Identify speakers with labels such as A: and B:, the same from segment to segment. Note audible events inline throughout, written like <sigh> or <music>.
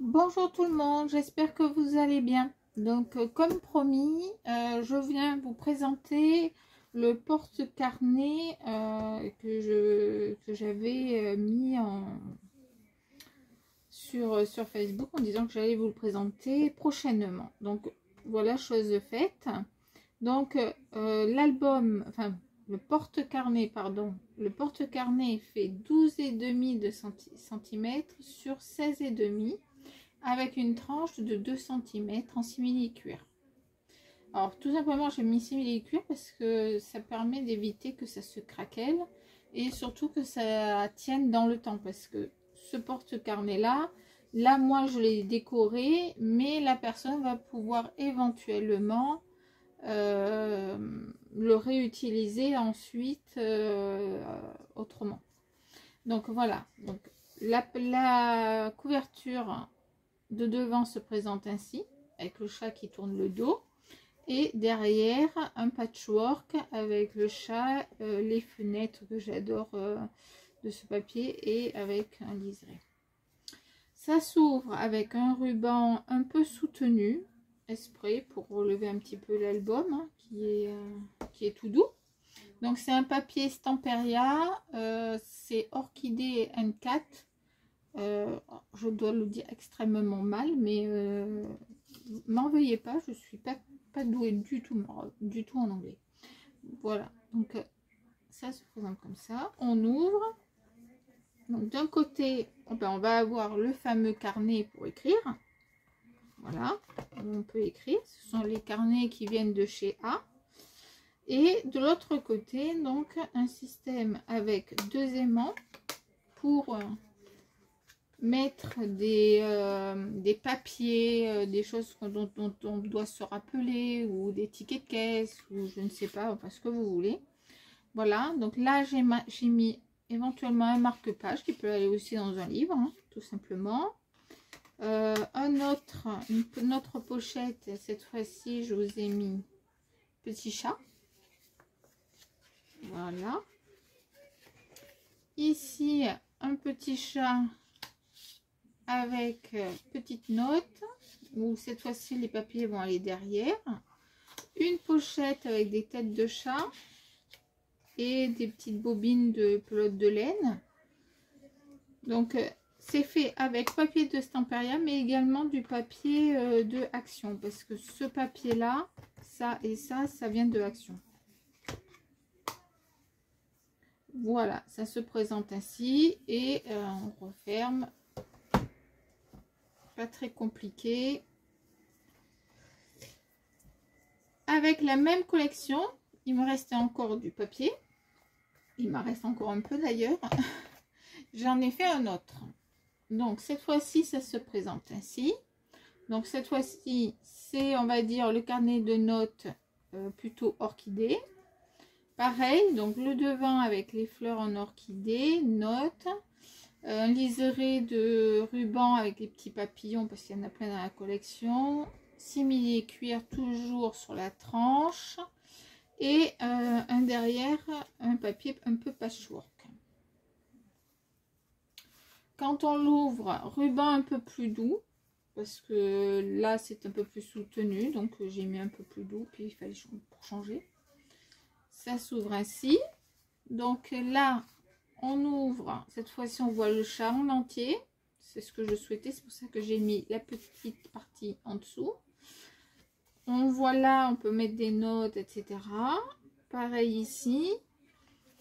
A: Bonjour tout le monde, j'espère que vous allez bien. Donc, euh, comme promis, euh, je viens vous présenter le porte-carnet euh, que j'avais mis sur, Facebook en disant que j'allais vous le présenter prochainement. Donc, voilà, chose faite. Donc, l'album, enfin, le porte-carnet, pardon, le porte-carnet fait 12,5 de cm sur 16,5 avec une tranche de 2 cm en simili-cuir. Alors, tout simplement, j'ai mis simili-cuir parce que ça permet d'éviter que ça se craquelle et surtout que ça tienne dans le temps parce que ce porte-carnet-là, là, moi, je l'ai décoré, mais la personne va pouvoir éventuellement euh, le réutiliser ensuite euh, autrement. Donc voilà, donc la, couverture de devant se présente ainsi, avec le chat qui tourne le dos. Et derrière, un patchwork avec le chat, euh, les fenêtres que j'adore de ce papier et avec un liseré. Ça s'ouvre avec un ruban un peu soutenu, esprit pour relever un petit peu l'album hein, qui, est, euh, qui est tout doux. Donc c'est un papier Stamperia, euh, c'est Orchidée N4. Euh, je dois le dire extrêmement mal, mais m'en veuillez pas, je suis pas, douée du tout, en anglais. Voilà, donc ça se présente comme ça. On ouvre. Donc d'un côté, on va avoir le fameux carnet pour écrire. Voilà, on peut écrire. Ce sont les carnets qui viennent de chez A. Et de l'autre côté, donc, un système avec deux aimants pour euh, mettre des, euh, des papiers, euh, des choses dont, on doit se rappeler, ou des tickets de caisse, ou je ne sais pas, enfin ce que vous voulez. Voilà, donc là, j'ai mis éventuellement un marque-page qui peut aller aussi dans un livre, hein, tout simplement. Euh, un autre, une, autre pochette, cette fois-ci, je vous ai mis petit chat. Voilà. Ici, un petit chat avec euh, petite note, où cette fois-ci, les papiers vont aller derrière. Une pochette avec des têtes de chat et des petites bobines de pelote de laine. Donc, euh, c'est fait avec papier de Stamperia, mais également du papier euh, de Action. Parce que ce papier-là, ça et ça, ça vient de Action. Voilà, ça se présente ainsi. Et on referme. Très compliqué. Avec la même collection, il me restait encore du papier. Il m'en reste encore un peu d'ailleurs. <laughs> J'en ai fait un autre. Donc, cette fois-ci, ça se présente ainsi. Donc, cette fois-ci, c'est, on va dire, le carnet de notes euh, plutôt orchidée. Pareil, donc le devant avec les fleurs en orchidée, notes. Un liseré de ruban avec les petits papillons parce qu'il y en a plein dans la collection. Simili cuir toujours sur la tranche. Et euh, un derrière, un papier un peu patchwork. Quand on l'ouvre, ruban un peu plus doux, parce que là c'est un peu plus soutenu, donc j'ai mis un peu plus doux, puis il fallait pour changer. Ça s'ouvre ainsi. Donc là, on ouvre, cette fois-ci on voit le chat en entier. C'est ce que je souhaitais, c'est pour ça que j'ai mis la petite partie en dessous. On voit là, on peut mettre des notes, etc. Pareil ici.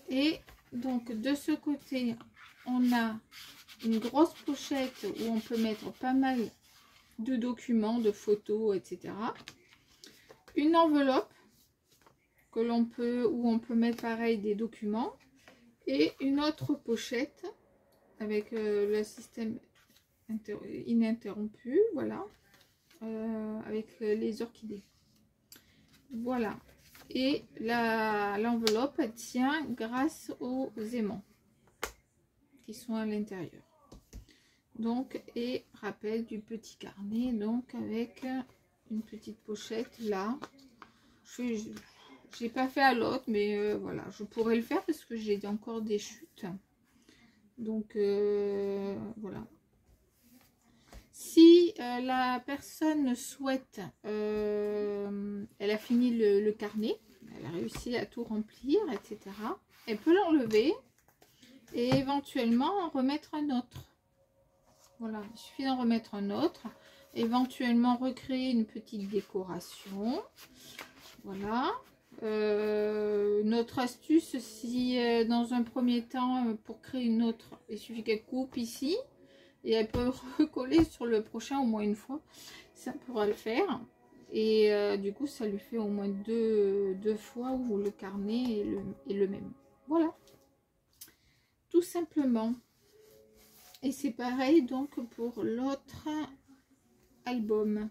A: Et donc de ce côté, on a une grosse pochette où on peut mettre pas mal de documents, de photos, etc. Une enveloppe que l'on peut, où on peut mettre pareil des documents. Et une autre pochette avec euh, le système ininterrompu, voilà, euh, avec les orchidées. Voilà. Et l'enveloppe tient grâce aux aimants qui sont à l'intérieur donc et rappel du petit carnet donc avec une petite pochette là je j'ai pas fait à l'autre mais euh, voilà je pourrais le faire parce que j'ai encore des chutes donc euh, voilà si la personne souhaite, elle a fini le, carnet, elle a réussi à tout remplir, etc. Elle peut l'enlever et éventuellement en remettre un autre. Voilà, il suffit d'en remettre un autre. Éventuellement recréer une petite décoration. Voilà. Euh, notre astuce, si euh, dans un premier temps, euh, pour créer une autre, il suffit qu'elle coupe ici. Et elle peut <laughs> recoller sur le prochain au moins une fois. Ça pourra le faire. Et du coup, ça lui fait au moins deux, deux fois où le carnet le, est le même. Voilà. Tout simplement. Et c'est pareil donc pour l'autre album.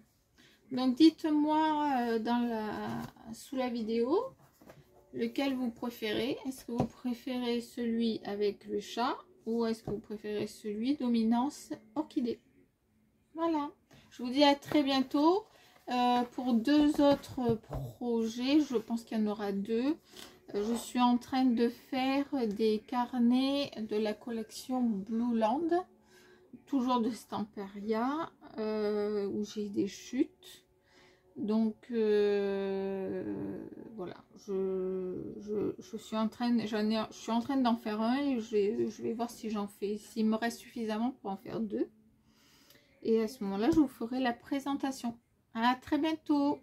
A: Donc dites-moi euh, la sous la vidéo lequel vous préférez? Est-ce que vous préférez celui avec le chat ou est-ce que vous préférez celui dominance orchidée? Voilà. Je vous dis à très bientôt. Euh, pour deux autres projets, je pense qu'il y en aura deux. Je suis en train de faire des carnets de la collection Blue Land, toujours de Stamperia, euh, où j'ai des chutes. Donc euh, voilà, je, suis en train, ai, je suis en train d'en faire un et je je vais voir si j'en fais, s'il me reste suffisamment pour en faire deux. Et à ce moment-là, je vous ferai la présentation. À très bientôt